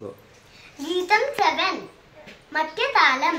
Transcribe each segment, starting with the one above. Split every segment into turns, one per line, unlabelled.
गीतं seven मत्यतालम्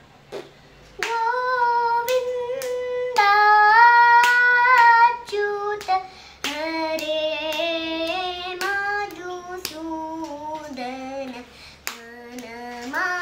Mala.